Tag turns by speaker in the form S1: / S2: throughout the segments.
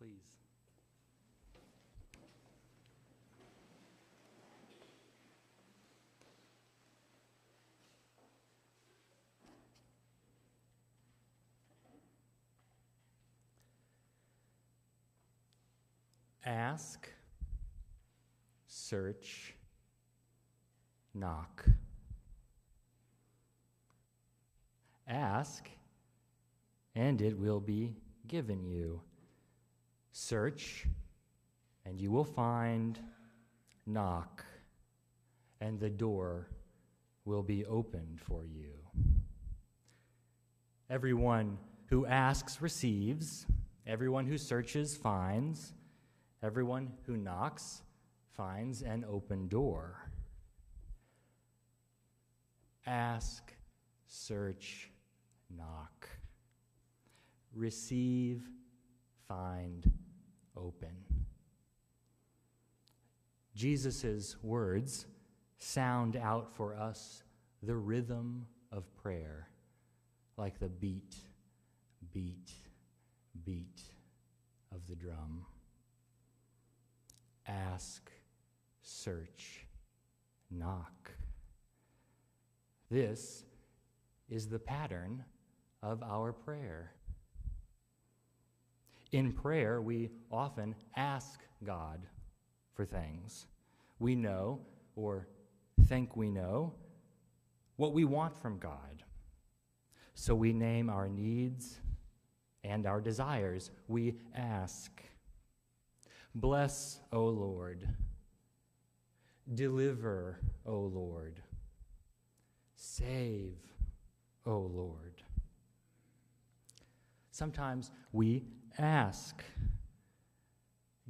S1: please. Ask, search, knock. Ask, and it will be given you. Search, and you will find. Knock, and the door will be opened for you. Everyone who asks receives, everyone who searches finds, everyone who knocks finds an open door. Ask, search, knock. Receive, find, open. Jesus' words sound out for us the rhythm of prayer, like the beat, beat, beat of the drum. Ask, search, knock. This is the pattern of our prayer. In prayer, we often ask God for things. We know, or think we know, what we want from God. So we name our needs and our desires. We ask, Bless, O Lord. Deliver, O Lord. Save, O Lord. Sometimes we ask,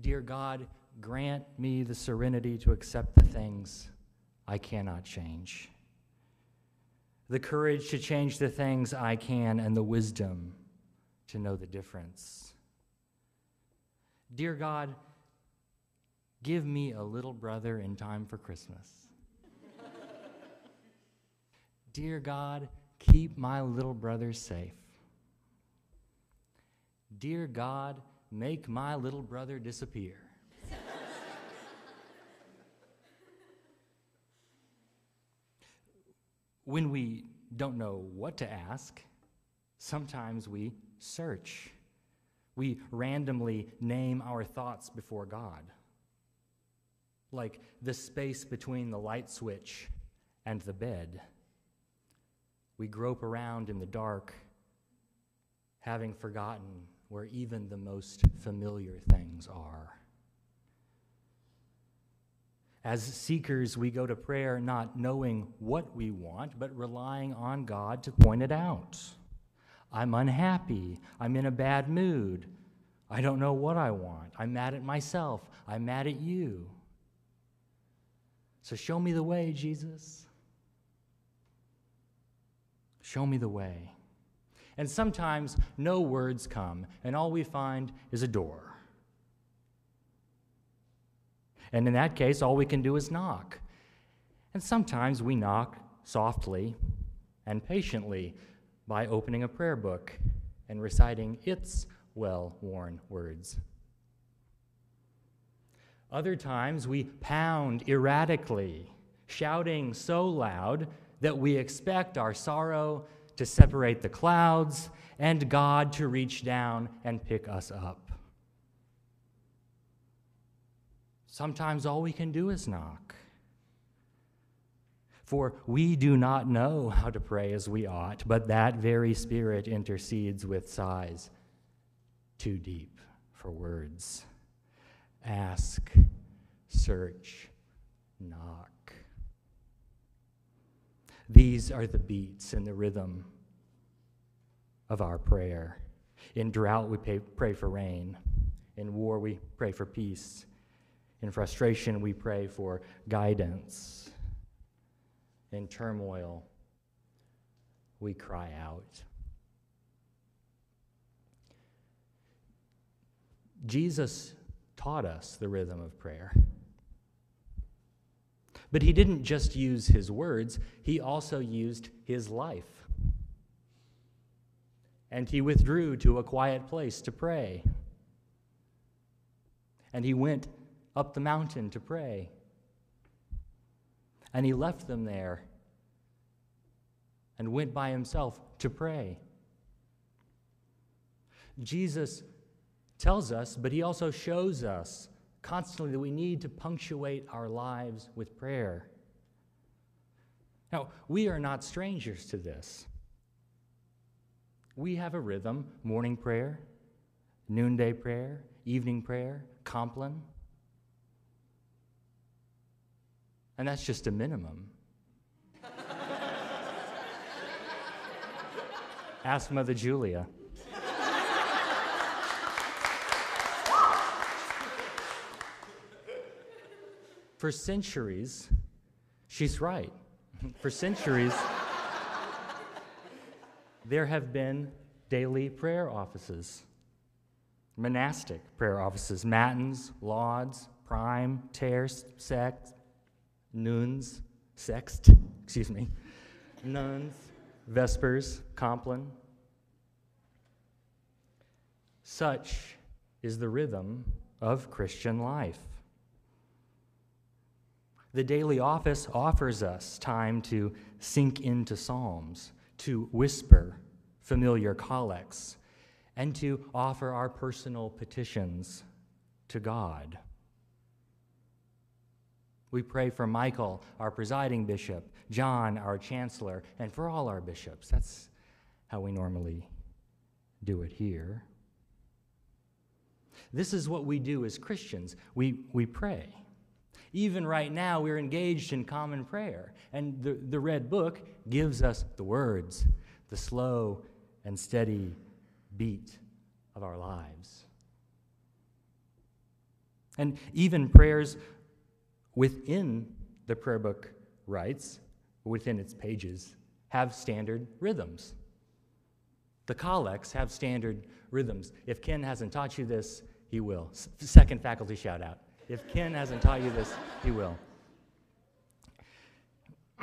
S1: Dear God, grant me the serenity to accept the things I cannot change, the courage to change the things I can, and the wisdom to know the difference. Dear God, give me a little brother in time for Christmas. Dear God, keep my little brother safe. Dear God, make my little brother disappear. when we don't know what to ask, sometimes we search. We randomly name our thoughts before God, like the space between the light switch and the bed. We grope around in the dark, having forgotten where even the most familiar things are. As seekers, we go to prayer not knowing what we want, but relying on God to point it out. I'm unhappy. I'm in a bad mood. I don't know what I want. I'm mad at myself. I'm mad at you. So show me the way, Jesus. Show me the way. And sometimes no words come, and all we find is a door. And in that case, all we can do is knock. And sometimes we knock softly and patiently by opening a prayer book and reciting its well worn words. Other times we pound erratically, shouting so loud that we expect our sorrow to separate the clouds and God to reach down and pick us up. Sometimes all we can do is knock. For we do not know how to pray as we ought, but that very Spirit intercedes with sighs too deep for words. Ask, search, knock. These are the beats and the rhythm of our prayer. In drought, we pay, pray for rain. In war, we pray for peace. In frustration, we pray for guidance. In turmoil, we cry out. Jesus taught us the rhythm of prayer. But he didn't just use his words, he also used his life. And he withdrew to a quiet place to pray. and he went up the mountain to pray. And he left them there and went by himself to pray. Jesus tells us, but he also shows us constantly that we need to punctuate our lives with prayer. Now, we are not strangers to this. We have a rhythm morning prayer, noonday prayer, evening prayer, Compline. And that's just a minimum. Ask Mother Julia. For centuries, she's right. For centuries, there have been daily prayer offices, monastic prayer offices, matins, lauds, prime, terce, sex, nuns, sext, excuse me, nuns, vespers, compline. Such is the rhythm of Christian life. The daily office offers us time to sink into Psalms, to whisper familiar collects, and to offer our personal petitions to God. We pray for Michael, our presiding bishop, John, our chancellor, and for all our bishops. That's how we normally do it here. This is what we do as Christians we, we pray. Even right now, we're engaged in common prayer. And the, the Red Book gives us the words, the slow and steady beat of our lives. And even prayers within the prayer book writes, within its pages, have standard rhythms. The collects have standard rhythms. If Ken hasn't taught you this, he will. second faculty shout out. If Ken hasn't taught you this, he will.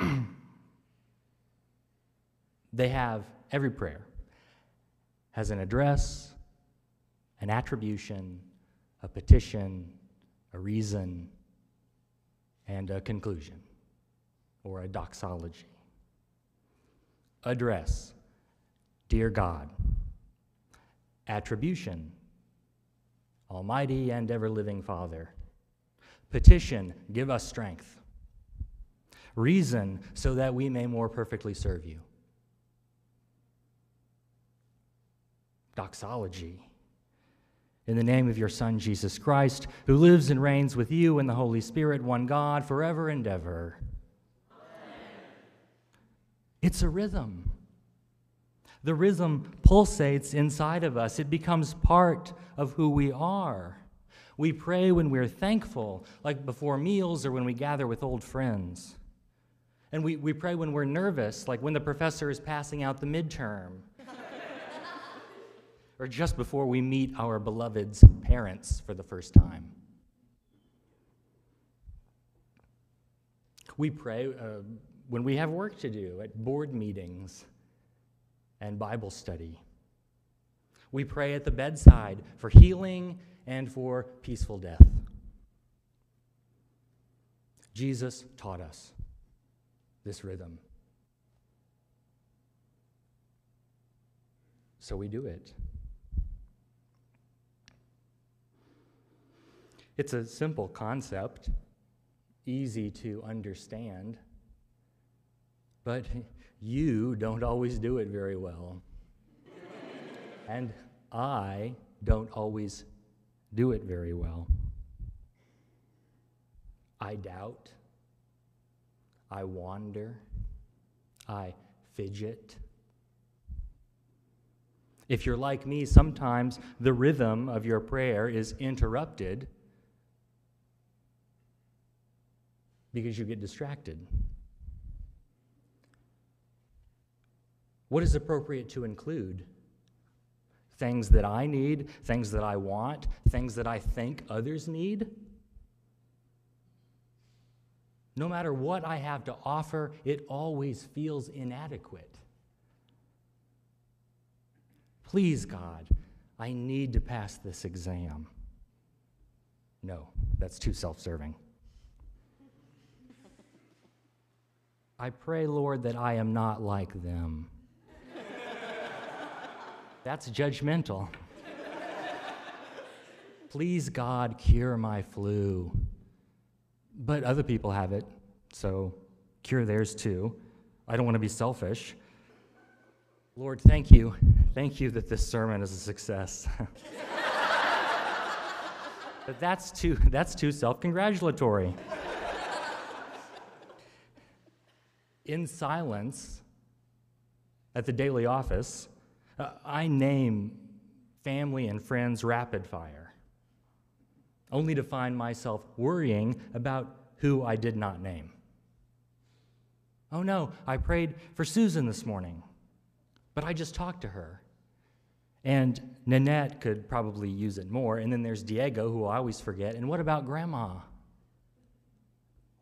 S1: they have every prayer has an address, an attribution, a petition, a reason, and a conclusion or a doxology. Address Dear God. Attribution Almighty and ever living Father. Petition Give us strength. Reason so that we may more perfectly serve you. Doxology in the name of your Son, Jesus Christ, who lives and reigns with you in the Holy Spirit, one God, forever and ever. It's a rhythm. The rhythm pulsates inside of us, it becomes part of who we are. We pray when we're thankful, like before meals or when we gather with old friends. And we, we pray when we're nervous, like when the professor is passing out the midterm or just before we meet our beloved's parents for the first time. We pray uh, when we have work to do at board meetings and Bible study. We pray at the bedside for healing and for peaceful death. Jesus taught us this rhythm. So we do it. It's a simple concept, easy to understand, but you don't always do it very well. and I don't always do it very well. I doubt. I wander. I fidget. If you're like me, sometimes the rhythm of your prayer is interrupted because you get distracted. What is appropriate to include? Things that I need, things that I want, things that I think others need? No matter what I have to offer, it always feels inadequate. Please, God, I need to pass this exam. No, that's too self serving. I pray, Lord, that I am not like them. That's judgmental. Please, God, cure my flu. But other people have it, so cure theirs too. I don't want to be selfish. Lord, thank you. Thank you that this sermon is a success. but that's too, that's too self congratulatory. In silence, at the daily office, uh, I name family and friends rapid fire, only to find myself worrying about who I did not name. Oh no, I prayed for Susan this morning, but I just talked to her. And Nanette could probably use it more. And then there's Diego, who I always forget. And what about Grandma?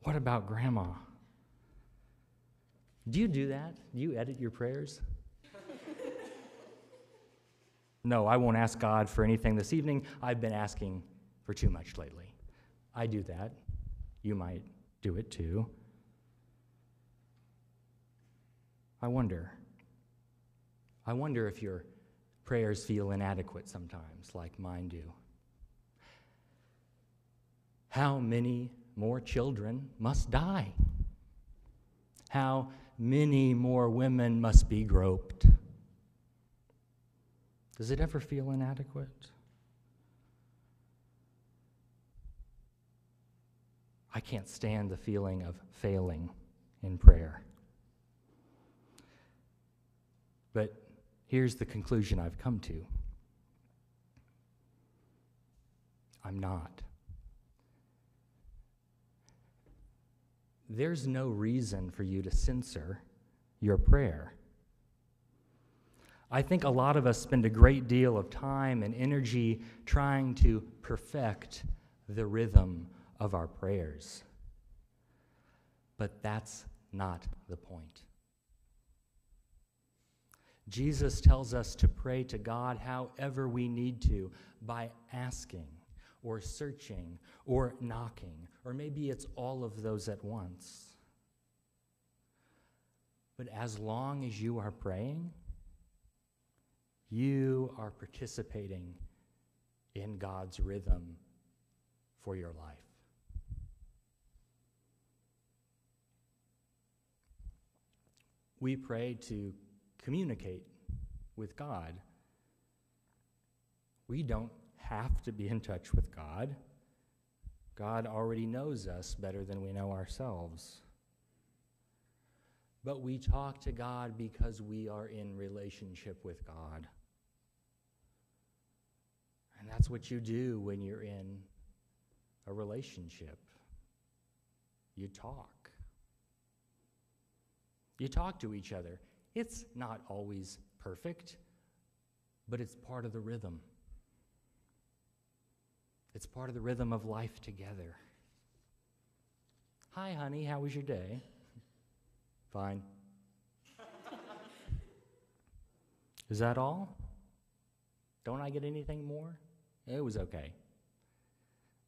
S1: What about Grandma? Do you do that? Do you edit your prayers? No, I won't ask God for anything this evening. I've been asking for too much lately. I do that. You might do it too. I wonder. I wonder if your prayers feel inadequate sometimes, like mine do. How many more children must die? How many more women must be groped? Does it ever feel inadequate? I can't stand the feeling of failing in prayer. But here's the conclusion I've come to I'm not. There's no reason for you to censor your prayer. I think a lot of us spend a great deal of time and energy trying to perfect the rhythm of our prayers. But that's not the point. Jesus tells us to pray to God however we need to by asking or searching or knocking, or maybe it's all of those at once. But as long as you are praying, you are participating in God's rhythm for your life. We pray to communicate with God. We don't have to be in touch with God. God already knows us better than we know ourselves. But we talk to God because we are in relationship with God. And that's what you do when you're in a relationship. You talk. You talk to each other. It's not always perfect, but it's part of the rhythm. It's part of the rhythm of life together. Hi, honey, how was your day? Fine. Is that all? Don't I get anything more? It was okay.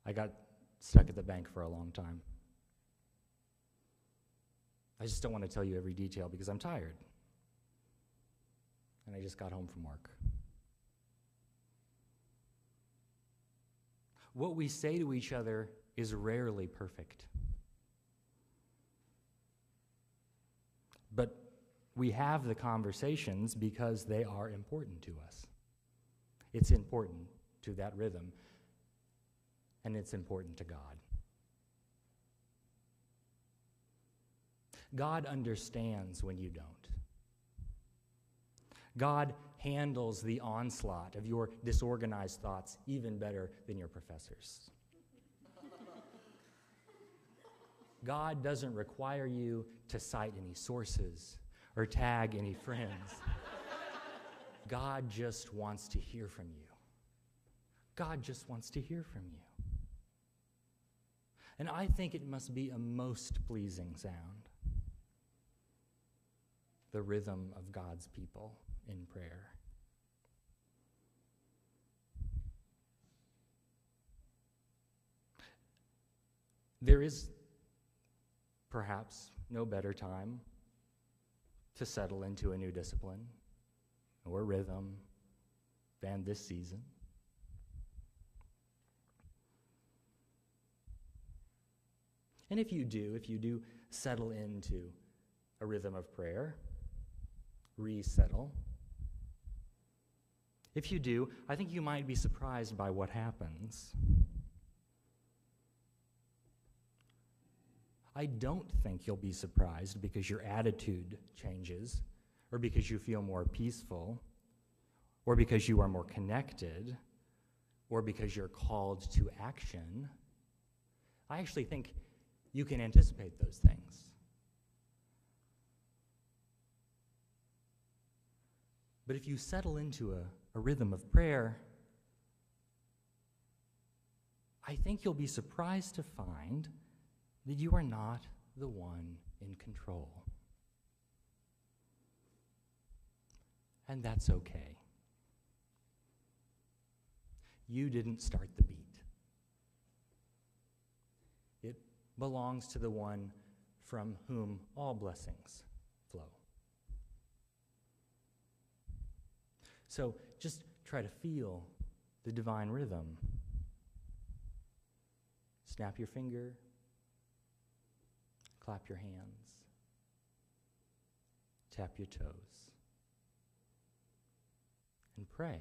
S1: I got stuck at the bank for a long time. I just don't want to tell you every detail because I'm tired and I just got home from work. What we say to each other is rarely perfect. But we have the conversations because they are important to us. It's important to that rhythm, and it's important to God. God understands when you don't. God handles the onslaught of your disorganized thoughts even better than your professors. God doesn't require you to cite any sources or tag any friends. God just wants to hear from you. God just wants to hear from you. And I think it must be a most pleasing sound the rhythm of God's people in prayer. There is perhaps no better time to settle into a new discipline or rhythm than this season. And if you do, if you do settle into a rhythm of prayer, resettle. If you do, I think you might be surprised by what happens. I don't think you'll be surprised because your attitude changes, or because you feel more peaceful, or because you are more connected, or because you're called to action. I actually think you can anticipate those things. But if you settle into a, a rhythm of prayer, I think you'll be surprised to find that you are not the one in control. And that's okay. You didn't start the beat belongs to the one from whom all blessings flow. So just try to feel the divine rhythm. Snap your finger, clap your hands, tap your toes, and pray.